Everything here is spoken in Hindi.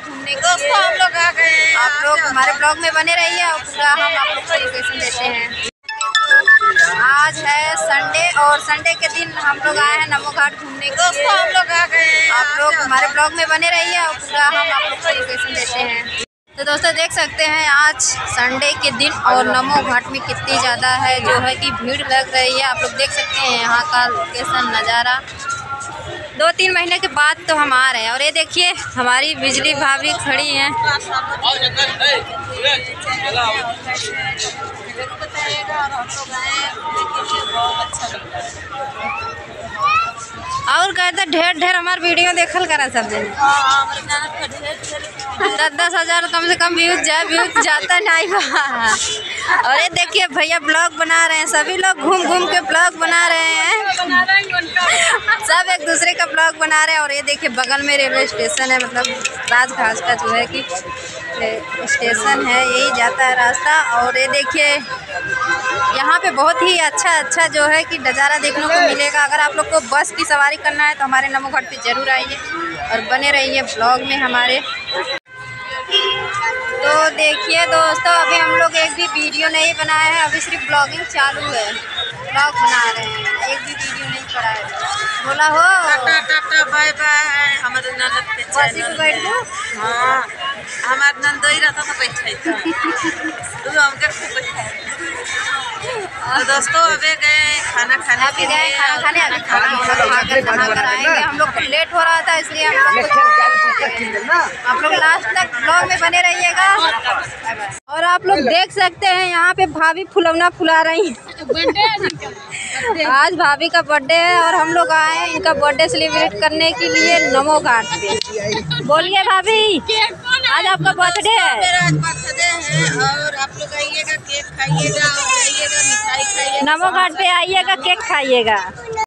घूमने के दोस्तों हम लोग आ गए हैं आप लोग हमारे ब्लॉग में बने रहिए और पूरा हम आप लोग को लोकेशन देते हैं। आज है संडे और संडे के दिन हम लोग आए हैं नमो घाट घूमने के दोस्तों हम लोग आ गए हैं। आप लोग हमारे ब्लॉग में बने रहिए और पूरा हम आप लोग को लोकेशन देते हैं। तो दोस्तों देख सकते हैं आज संडे के दिन और नमो घाट में कितनी ज़्यादा है जो है कि भीड़ लग रही है। आप लोग देख सकते हैं यहाँ का लोकेशन नज़ारा। दो तीन महीने के बाद तो हम आ रहे हैं। और ये देखिए, हमारी बिजली भाभी खड़ी हैं। और कहते ढेर ढेर हमार वीडियो देखल करा सब दिन दस दस हज़ार कम से कम व्यूज़ जाए व्यूज़ जाता नहीं बा। और ये देखिए, भैया ब्लॉग बना रहे हैं। सभी लोग घूम घूम के ब्लॉग बना रहे हैं। सब एक दूसरे का ब्लॉग बना रहे हैं और ये देखिए, बगल में रेलवे स्टेशन है मतलब राजघाट का जो है कि स्टेशन है, यही जाता है रास्ता। और ये देखिए, यहाँ पे बहुत ही अच्छा अच्छा जो है कि नज़ारा देखने को मिलेगा। अगर आप लोग को बस की सवारी करना है तो हमारे नमो घाट पर ज़रूर आइए और बने रहिए ब्लॉग में हमारे। तो देखिए दोस्तों, अभी हम लोग एक भी वीडियो नहीं बनाए हैं, अभी सिर्फ़ ब्लॉगिंग चालू है। ब्लॉग बना रहे हैं। एक भी वीडियो नहीं पड़ा है बोला हो। टाटा टाटा बाय बाय हमारे ननद के बसी पे चैनल बैठ में। दो हाँ हमारे नंद ही रहता था बैठे तू हमके खूब बैठाई तो दोस्तों अबे गए खाना खाने के लिए। खाना खाने अभी खाना खाना कर आएँगे हम लोग को लेट हो रहा था इसलिए हम लोग को आप लोग लास्ट तक ब्लॉग में बने रहिएगा। और आप लोग देख सकते हैं यहाँ पे भाभी फुलौना फुला रही हैं। आज भाभी का बर्थडे है और हम लोग आए हैं इनका बर्थडे सेलिब्रेट करने के लिए नमो घाट पे। बोलिए भाभी आज आपका बर्थडे है। मेरा आज बर्थडे है और आप लोग आइएगा केक खाइएगा और आइएगा मिठाई खाइएगा नमो घाट पे आइएगा केक खाइएगा।